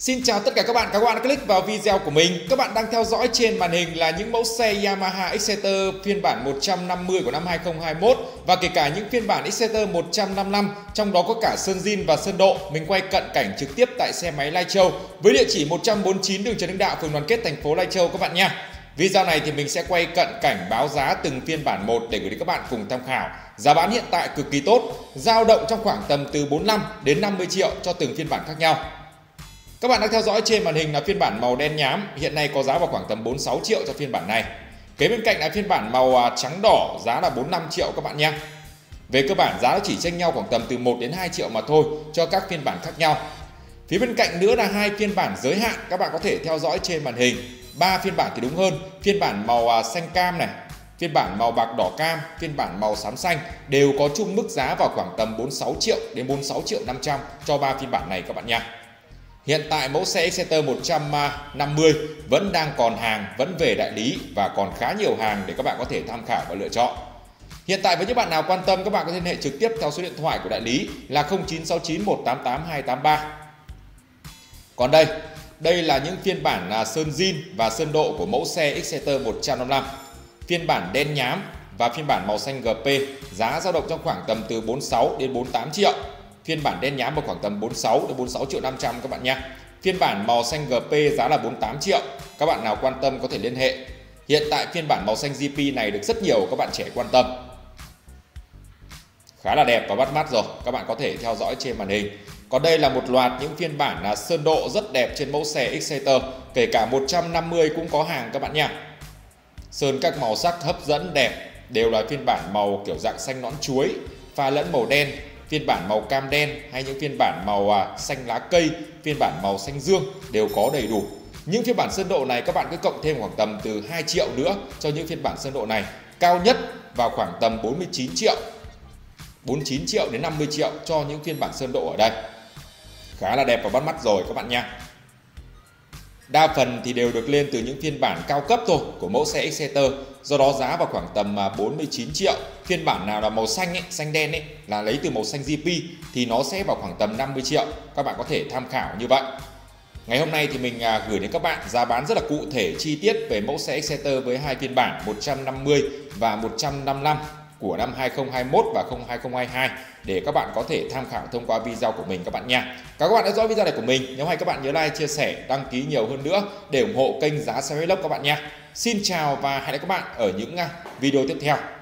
Xin chào tất cả các bạn, các bạn đã click vào video của mình. Các bạn đang theo dõi trên màn hình là những mẫu xe Yamaha Exciter phiên bản 150 của năm 2021 và kể cả những phiên bản Exciter 155, trong đó có cả sơn zin và sơn độ. Mình quay cận cảnh trực tiếp tại xe máy Lai Châu với địa chỉ 149 đường Trần Hưng Đạo, phường Đoàn Kết, thành phố Lai Châu các bạn nha. Video này thì mình sẽ quay cận cảnh báo giá từng phiên bản một để gửi đến các bạn cùng tham khảo. Giá bán hiện tại cực kỳ tốt, dao động trong khoảng tầm từ 45 đến 50 triệu cho từng phiên bản khác nhau. Các bạn đang theo dõi trên màn hình là phiên bản màu đen nhám, hiện nay có giá vào khoảng tầm 46 triệu cho phiên bản này. Kế bên cạnh là phiên bản màu trắng đỏ, giá là 45 triệu các bạn nhé. Về cơ bản giá nó chỉ chênh nhau khoảng tầm từ 1 đến 2 triệu mà thôi cho các phiên bản khác nhau. Phía bên cạnh nữa là hai phiên bản giới hạn các bạn có thể theo dõi trên màn hình. Ba phiên bản thì đúng hơn, phiên bản màu xanh cam này, phiên bản màu bạc đỏ cam, phiên bản màu xám xanh đều có chung mức giá vào khoảng tầm 46 triệu đến 46 triệu 500 cho ba phiên bản này các bạn nha. Hiện tại mẫu xe Exciter 150 vẫn đang còn hàng, vẫn về đại lý và còn khá nhiều hàng để các bạn có thể tham khảo và lựa chọn. Hiện tại với những bạn nào quan tâm các bạn có liên hệ trực tiếp theo số điện thoại của đại lý là 0969 188 283. Còn đây, đây là những phiên bản là sơn zin và sơn độ của mẫu xe Exciter 155. Phiên bản đen nhám và phiên bản màu xanh GP giá dao động trong khoảng tầm từ 46 đến 48 triệu phiên bản đen nhám vào khoảng tầm 46 đến 46 triệu 500 các bạn nhé phiên bản màu xanh GP giá là 48 triệu, các bạn nào quan tâm có thể liên hệ. Hiện tại phiên bản màu xanh GP này được rất nhiều các bạn trẻ quan tâm. Khá là đẹp và bắt mắt rồi, các bạn có thể theo dõi trên màn hình. Còn đây là một loạt những phiên bản là sơn độ rất đẹp trên mẫu xe Exciter kể cả 150 cũng có hàng các bạn nha. Sơn các màu sắc hấp dẫn, đẹp, đều là phiên bản màu kiểu dạng xanh nõn chuối, pha lẫn màu đen phiên bản màu cam đen hay những phiên bản màu à, xanh lá cây, phiên bản màu xanh dương đều có đầy đủ. Những phiên bản sơn độ này các bạn cứ cộng thêm khoảng tầm từ 2 triệu nữa cho những phiên bản sơn độ này. Cao nhất vào khoảng tầm 49 triệu. 49 triệu đến 50 triệu cho những phiên bản sơn độ ở đây. Khá là đẹp và bắt mắt rồi các bạn nha. Đa phần thì đều được lên từ những phiên bản cao cấp thôi của mẫu xe Exciter Do đó giá vào khoảng tầm à, 49 triệu. Phiên bản nào là màu xanh ấy, xanh đen ấy là lấy từ màu xanh GP Thì nó sẽ vào khoảng tầm 50 triệu. Các bạn có thể tham khảo như vậy. Ngày hôm nay thì mình à, gửi đến các bạn giá bán rất là cụ thể chi tiết về mẫu xe Exciter với hai phiên bản 150 và 155 của năm 2021 và 2022 để các bạn có thể tham khảo thông qua video của mình các bạn nha. Các bạn đã dõi video này của mình, nếu hay các bạn nhớ like, chia sẻ, đăng ký nhiều hơn nữa để ủng hộ kênh giá xe vlog các bạn nha. Xin chào và hẹn gặp lại các bạn ở những à, video tiếp theo.